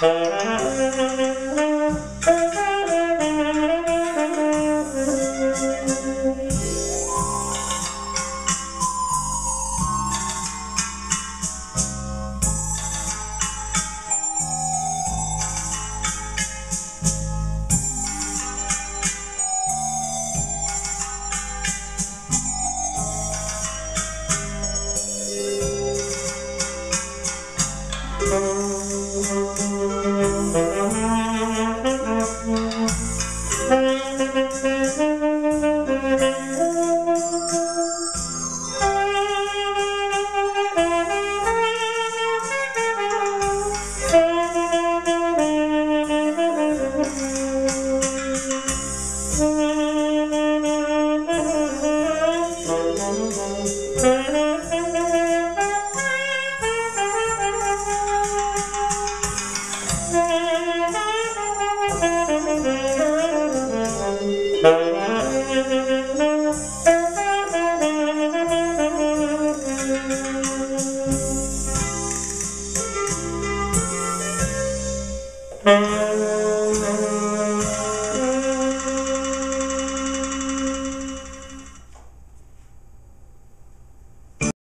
Música Música